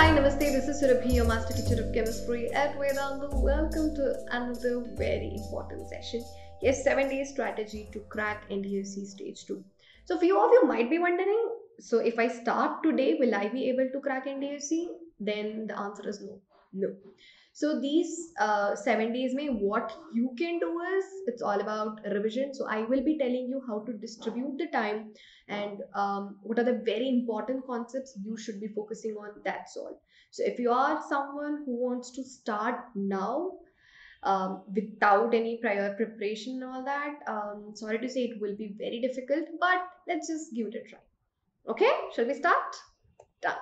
Hi, Namaste. This is Surabhi, your master teacher of chemistry at Vedantu. Welcome to another very important session. Yes, seven day strategy to crack NTSE stage two. So, few of you might be wondering. So, if I start today, will I be able to crack NTSE? Then the answer is no. No. So these uh, seven days, may what you can do is it's all about revision. So I will be telling you how to distribute the time and um, what are the very important concepts you should be focusing on. That's all. So if you are someone who wants to start now um, without any prior preparation and all that, um, sorry to say it will be very difficult, but let's just give it a try. Okay, shall we start? Done.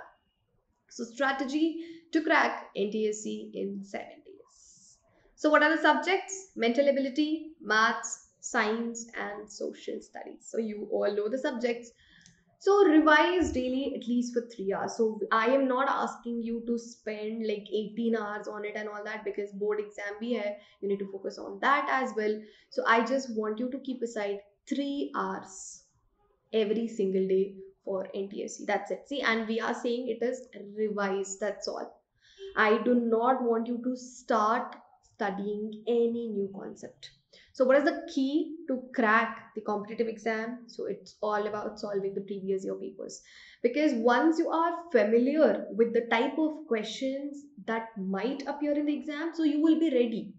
So strategy to crack NTSE in 7 days. So what are the subjects? Mental ability, maths, science and social studies. So you all know the subjects. So revise daily at least for 3 hours. So I am not asking you to spend like 18 hours on it and all that because board exam bhi hai. You need to focus on that as well. So I just want you to keep aside 3 hours every single day for NTSE. That's it. See, and we are saying it is revise. That's all. I do not want you to start studying any new concept. So, what is the key to crack the competitive exam? So, it's all about solving the previous year papers. Because once you are familiar with the type of questions that might appear in the exam, so you will be ready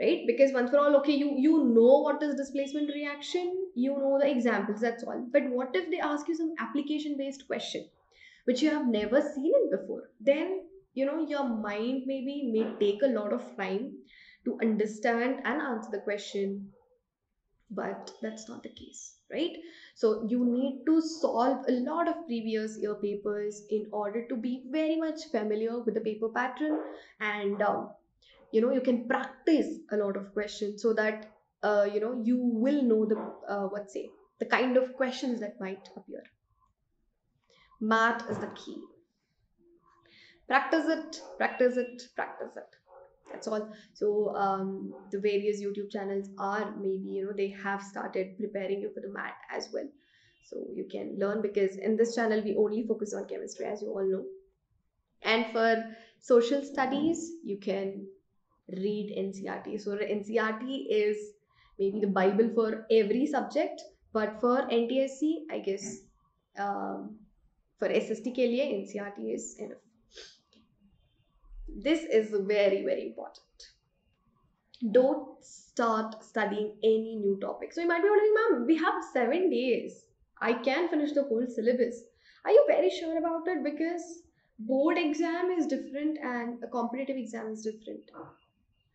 right because once for all okay you you know what is displacement reaction you know the examples that's all but what if they ask you some application based question which you have never seen it before then you know your mind maybe may take a lot of time to understand and answer the question but that's not the case right? So you need to solve a lot of previous year papers in order to be very much familiar with the paper pattern and um, you know you can practice a lot of questions so that uh, you know you will know the uh, what say the kind of questions that might appear. Math is the key practice it practice it practice it. That's all. So um, the various youtube channels are maybe you know they have started preparing you for the mat as well. So you can learn because in this channel we only focus on chemistry as you all know. And for social studies you can read ncert so ncert is maybe the bible for every subject but for ntse i guess um, for sst ke liye ncert is enough this is very very important. Don't start studying any new topic. So you might be wondering ma'am we have seven days. I can finish the whole syllabus. Are you very sure about it? Because board exam is different and a competitive exam is different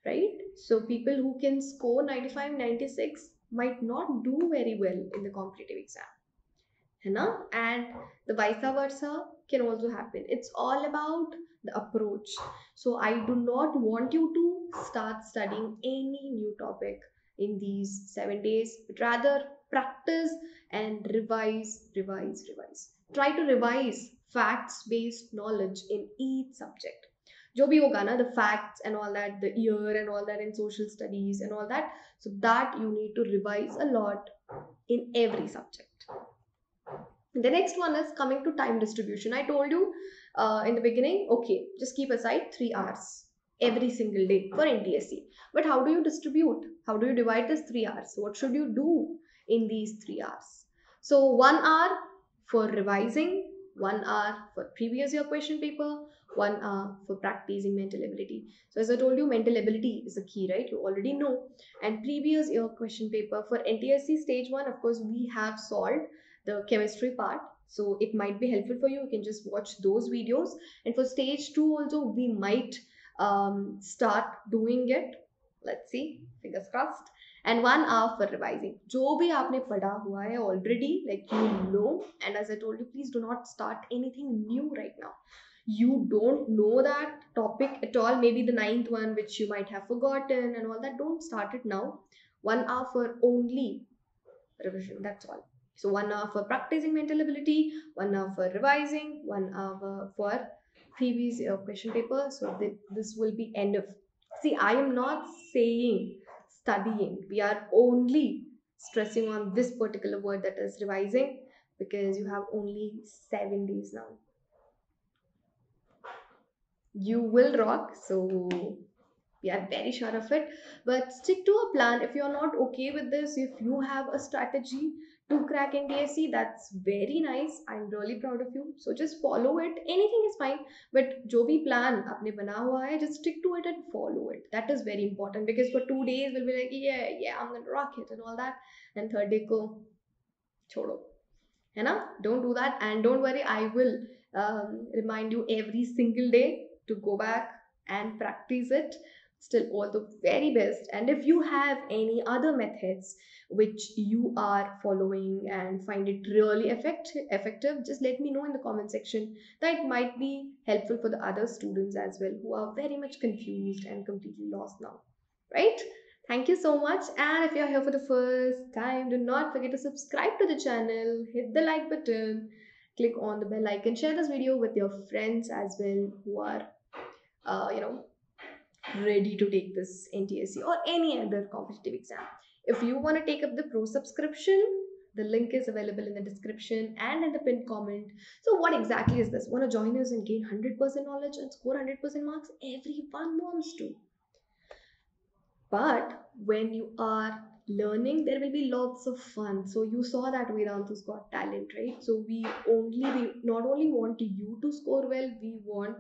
right? So people who can score 95 96 might not do very well in the competitive exam. Hana? and the vice versa can also happen it's all about the approach so i do not want you to start studying any new topic in these 7 days but rather practice and revise revise revise try to revise facts based knowledge in each subject जो भी होगा ना the facts and all that the year and all that in social studies and all that so that you need to revise a lot in every subject the next one is coming to time distribution i told you uh, in the beginning okay just keep aside 3 hours every single day for ntse but how do you distribute how do you divide this 3 hours what should you do in these 3 hours so 1 hour for revising 1 hour for previous year question paper one hour for practicing mental ability. So as I told you, mental ability is the key, right? You already know. And previous year question paper for NTSE stage one, of course, we have solved the chemistry part. So it might be helpful for you. You can just watch those videos. And for stage two also, we might um, start doing it. Let's see, fingers crossed. And one hour for revising. जो भी आपने पढ़ा हुआ है already, like you know. And as I told you, please do not start anything new right now you don't know that topic at all maybe the ninth one which you might have forgotten and all that don't start it now one hour for only revision that's all so one hour for practicing mental ability one hour for revising one hour for previous uh, question paper. So th- this will be end of. See i am not saying studying. We are only stressing on this particular word that is revising because you have only seven days now. You will rock. So we are very sure of it. But stick to a plan. If you're not okay with this if you have a strategy to crack ntse that's very nice. I'm really proud of you. So just follow it. Anything is fine. But jovi plan apne bana hua hai just stick to it and follow it. That is very important because for two days we'll be like yeah yeah i'm gonna rock it and all that. And third day go, chodo hai na don't do that. And don't worry i will um, remind you every single day to go back and practice it still all the very best. And if you have any other methods which you are following and find it really effect- effective just let me know in the comment section. That it might be helpful for the other students as well who are very much confused and completely lost now. Right? Thank you so much. And if you're here for the first time, do not forget to subscribe to the channel, hit the like button, click on the bell icon, share this video with your friends as well who are, uh, you know, ready to take this NTSE or any other competitive exam. If you want to take up the pro subscription, the link is available in the description and in the pinned comment. So, what exactly is this? Want to join us and gain 100% knowledge and score 100% marks? Everyone wants to. But when you are learning, there will be lots of fun. So you saw that Vedantu's got talent, right? So we only we not only want you to score well, we want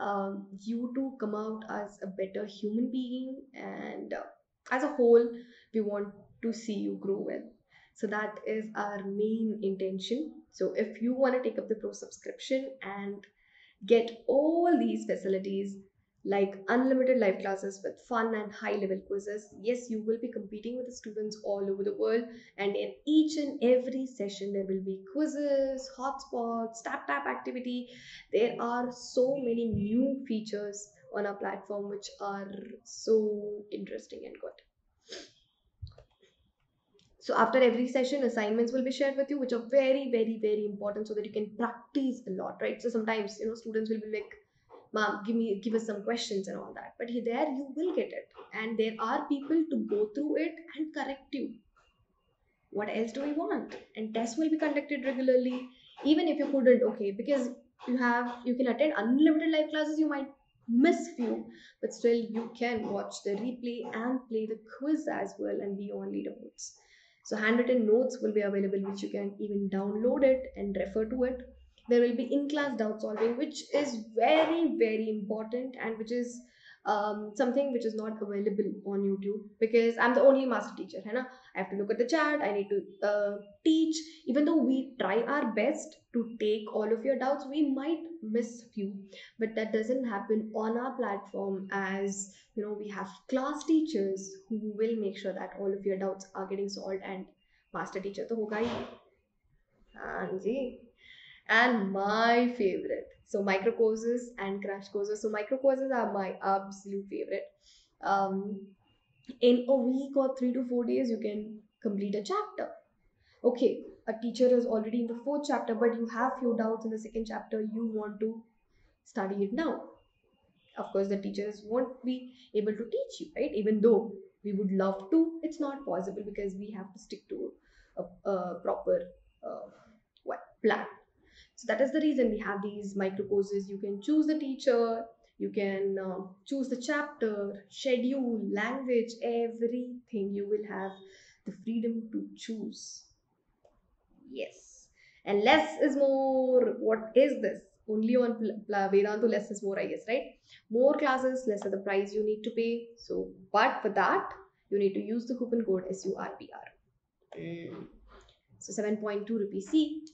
um, you to come out as a better human being, and uh, as a whole, we want to see you grow well. So that is our main intention. So if you want to take up the pro subscription and get all these facilities like unlimited live classes with fun and high level quizzes. Yes, you will be competing with the students all over the world, and in each and every session, there will be quizzes, hotspots, tap tap activity. There are so many new features on our platform which are so interesting and good. So after every session, assignments will be shared with you, which are very, very, very important so that you can practice a lot, right? So sometimes, you know, students will be like, mom give me give us some questions and all that. But there you will get it. And there are people to go through it and correct you. What else do we want? And tests will be conducted regularly even if you couldn't okay because you have you can attend unlimited live classes you might miss few but still you can watch the replay and play the quiz as well and be on leaderboards. So handwritten notes will be available which you can even download it and refer to it there will be in-class doubt solving which is very very important and which is um, something which is not available on youtube because i'm the only master teacher hai na? i have to look at the chat i need to uh, teach. Even though we try our best to take all of your doubts we might miss few but that doesn't happen on our platform as you know we have class teachers who will make sure that all of your doubts are getting solved and master teacher to hoga hi and my favorite. So micro courses and crash courses. So micro courses are my absolute favorite. Um, in a week or three to four days, you can complete a chapter. Okay, a teacher is already in the fourth chapter, but you have few doubts in the second chapter. You want to study it now. Of course, the teachers won't be able to teach you, right? Even though we would love to, it's not possible because we have to stick to a, a proper uh, what plan so that is the reason we have these micro courses. You can choose the teacher, you can uh, choose the chapter, schedule, language, everything. You will have the freedom to choose. Yes. And less is more. What is this? Only on Vedantu, less is more, I guess, right? More classes, lesser the price you need to pay. So, but for that, you need to use the coupon code SURPRO. Mm. So 7.2 rupees seat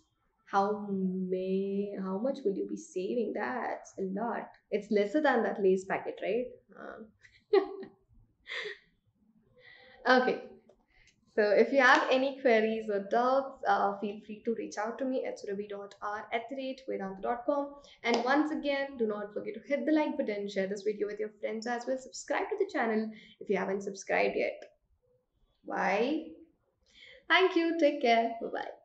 how may how much will you be saving? That's a lot. It's lesser than that lace packet right? Uh. okay. So if you have any queries or doubts uh, feel free to reach out to me at surabhi.r at the rate and once again do not forget to hit the like button share this video with your friends as well subscribe to the channel if you haven't subscribed yet. Bye. Thank you. Take care. Bye bye